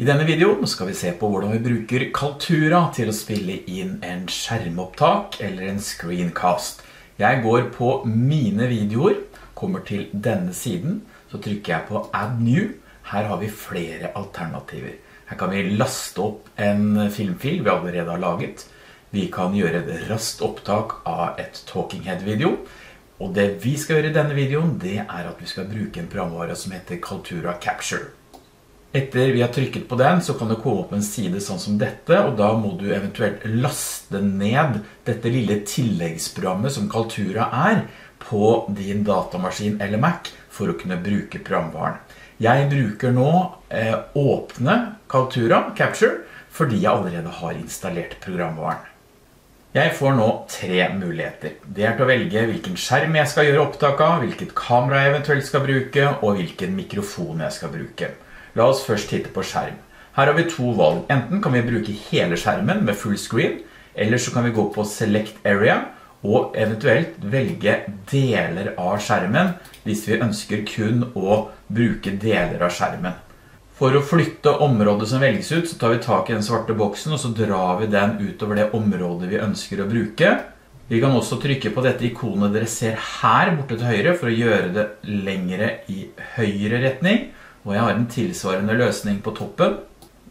I denne videoen skal vi se på hvordan vi bruker Kaltura til å spille inn en skjermopptak eller en screencast. Jeg går på mine videoer, kommer til denne siden, så trykker jeg på Add New. Her har vi flere alternativer. Her kan vi laste opp en filmfil vi allerede har laget. Vi kan gjøre et raskt opptak av et Talking Head-video. Og det vi skal gjøre i denne videoen, det er at vi skal bruke en programvare som heter Kaltura Capture. Etter vi har trykket på den, så kan det komme opp en side sånn som dette, og da må du eventuelt laste ned dette lille tilleggsprogrammet som Kaltura er på din datamaskin eller Mac for å kunne bruke programvaren. Jeg bruker nå eh, åpne Kaltura Capture fordi jeg allerede har installert programvaren. Jeg får nå tre muligheter. Det er til å velge hvilken skjerm jeg skal gjøre opptak av, hvilket kamera jeg eventuelt skal bruke, og hvilken mikrofon jeg skal bruke. La oss først titte på skjerm. Her har vi to valg. Enten kan vi bruke hele skjermen med full screen, eller så kan vi gå på Select Area og eventuelt velge deler av skjermen hvis vi ønsker kun å bruke deler av skjermen. For å flytte området som velges ut, så tar vi tak i den svarte boksen, og så drar vi den utover det området vi ønsker å bruke. Vi kan også trykke på dette ikonet dere ser her borte til høyre for å gjøre det lengre i høyre retning og jeg har en tilsvarende løsning på toppen.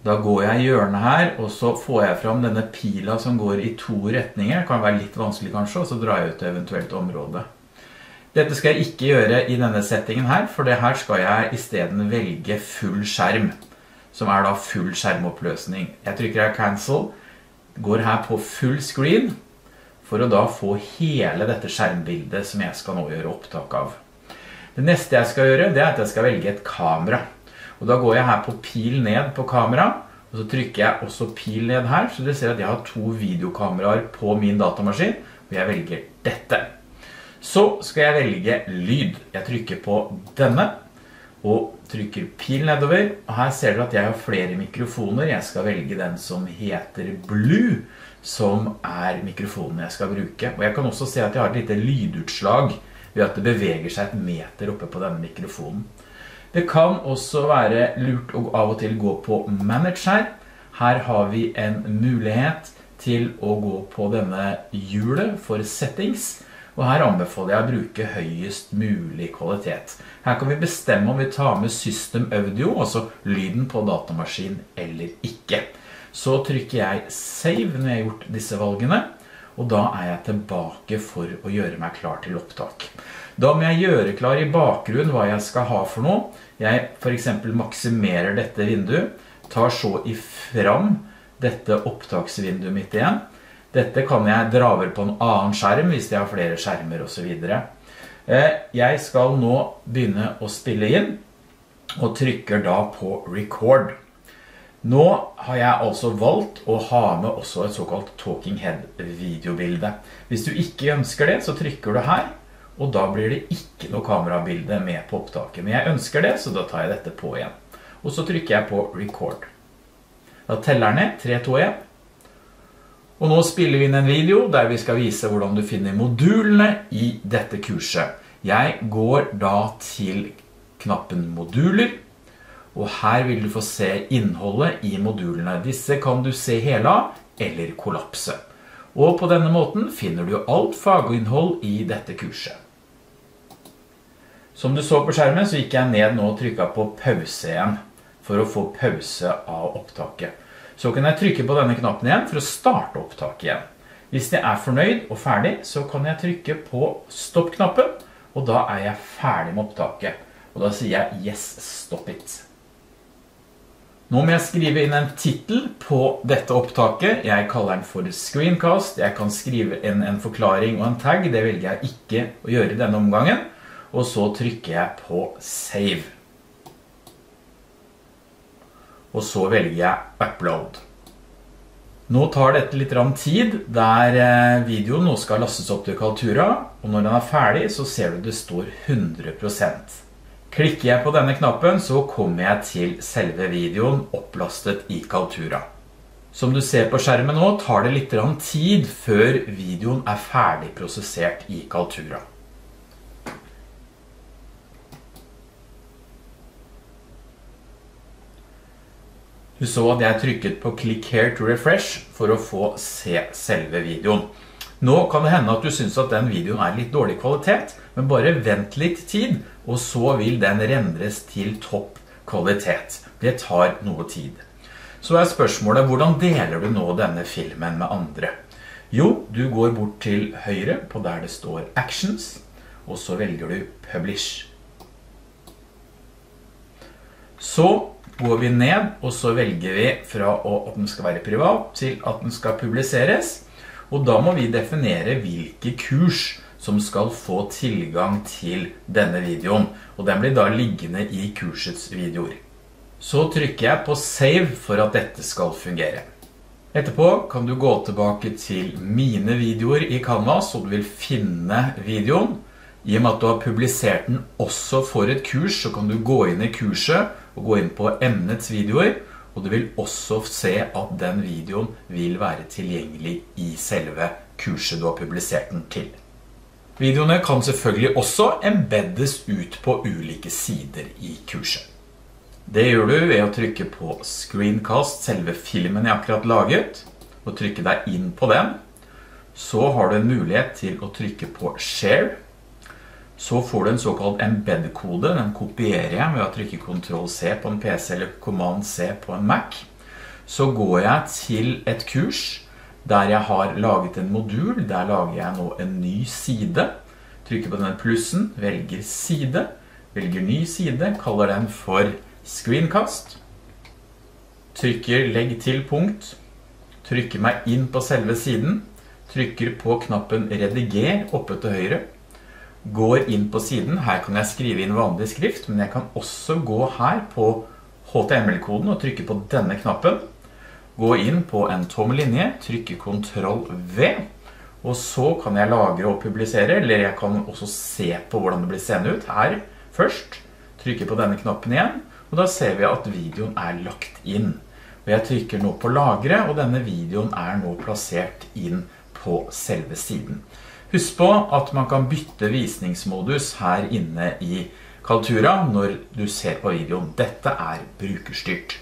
Da går jeg i hjørnet her, og så får jeg fram denne pila som går i to retninger. Det kan være litt vanskelig kanskje, og så drar jeg ut til eventuelt område. Dette skal jeg ikke gjøre i denne settingen her, for det her skal jeg i stedet velge full skjerm, som er da full skjermoppløsning. Jeg trykker her cancel, går her på full screen, for å da få hele dette skjermbildet som jeg skal nå gjøre opptak av. Det neste jeg skal gjøre, det er at jeg skal velge et kamera. Og da går jeg her på pil ned på kamera, og så trykker jeg også pil ned her, så dere ser at jeg har to videokameraer på min datamaskin, og jeg velger dette. Så skal jeg velge lyd. Jeg trykker på denne, og trykker pil nedover, og her ser dere at jeg har flere mikrofoner. Jeg skal velge den som heter Blue, som er mikrofonen jeg skal bruke. Og jeg kan også se at jeg har et lite lydutslag ved at det beveger seg et meter oppe på denne mikrofonen. Det kan også være lurt å av og til gå på Manage her. Her har vi en mulighet til å gå på denne hjulet for settings, og her anbefaler jeg å bruke høyest mulig kvalitet. Her kan vi bestemme om vi tar med System Audio, altså lyden på datamaskin, eller ikke. Så trykker jeg Save når jeg har gjort disse valgene og da er jeg tilbake for å gjøre meg klar til opptak. Da må jeg gjøre klar i bakgrunnen hva jeg skal ha for noe. Jeg eksempel maksimerer dette vinduet, tar så ifram dette opptaksvinduet mitt igjen. Dette kan jeg dra over på en annen skjerm hvis jeg har flere skjermer videre. Eh, jeg skal nå begynne å spille inn, og trykker da på record. Nå har jeg altså valgt å ha med også et såkalt Talking Head-videobilde. Hvis du ikke ønsker det, så trykker du her, og da blir det ikke noe kamerabilde med på opptaket. Men jeg ønsker det, så da tar jeg dette på igjen. Og så trykker jeg på Record. Da teller den ned, 3, 2, 1. Og nå spiller vi inn en video der vi skal vise hvordan du finner modulene i dette kurset. Jeg går da til knappen moduler, og her vil du få se innholdet i modulene. Disse kan du se hele av eller kollapse. Og på denne måten finner du alt faginnhold i dette kurset. Som du så på skjermen så gikk jeg ned nå og trykket på pause igjen for å få pause av opptaket. Så kan jeg trykke på denne knappen igjen for å starte opptaket igjen. Hvis jeg er fornøyd og ferdig, så kan jeg trykke på stopp-knappen, og da er jeg ferdig med opptaket. Og da sier jeg yes, stop it. Nå må jeg skrive inn en titel på dette opptaket. Jeg kaller den for screencast. Jeg kan skrive inn en forklaring og en tag. Det velger jeg ikke å gjøre i denne omgangen. Og så trykker jeg på save. Og så velger jeg upload. Nå tar dette litt tid, der eh, videoen nå skal lastes opp til Kaltura, og når den er ferdig så ser du det står 100%. Klikker jeg på denne knappen, så kommer jeg til selve videoen opplastet i Kaltura. Som du ser på skjermen nå, tar det litt tid før videoen er ferdig prosessert i Kaltura. Du så at jeg trykket på click here to refresh for å få se selve videoen. Nå kan det hende at du synes at den videoen er litt dårlig kvalitet, men bare vent litt tid, og så vil den rendres til topp kvalitet. Det tar noe tid. Så er spørsmålet, hvordan deler du nå denne filmen med andre? Jo, du går bort til høyre på der det står Actions, og så velger du Publish. Så går vi ned, og så velger vi fra at den skal være privat til at den skal publiseres. Og da må vi definere hvilke kurs som skal få tilgang til denne videoen. Og den blir da liggende i kursets videoer. Så trykker jeg på Save for at dette skal fungere. Etterpå kan du gå tilbake til mine videoer i Canvas, og du vil finne videoen. I og med at du har publisert den også for et kurs, så kan du gå inn i kurset og gå inn på emnets videoer, og du vil også se at den videoen vil være tilgjengelig i selve kurset du har publisert den til. Videoene kan selvfølgelig også embeddes ut på ulike sider i kurset. Det gjør du ved å trykke på Screencast, selve filmen jeg akkurat laget, og trykke deg inn på den. Så har du en mulighet til å trykke på Share. Så får du en såkalt embed-kode, den kopierer jeg ved å trykke Ctrl-C på en PC eller Command-C på en Mac. Så går jeg til et kurs der jeg har laget en modul, der lager jeg nå en ny side. Trykker på denne plussen, velger side, velger ny side, kaller den for screencast, trykker legg til punkt, trykker meg inn på selve siden, trykker på knappen rediger oppe til høyre, går inn på siden, her kan jeg skrive inn vanlig skrift, men jeg kan også gå her på HTML-koden og trykke på denne knappen, gå inn på en tom linje, trykke Ctrl V, og så kan jeg lagre og publisere, eller jeg kan også se på hvordan det blir seende ut her først, trykke på denne knappen igjen, og da ser vi at videoen er lagt inn. Og jeg trykker nå på lagre, og denne videoen er nå plassert inn på selve siden. Husk på at man kan bytte visningsmodus her inne i Kaltura når du ser på videoen. Dette er brukerstyrt.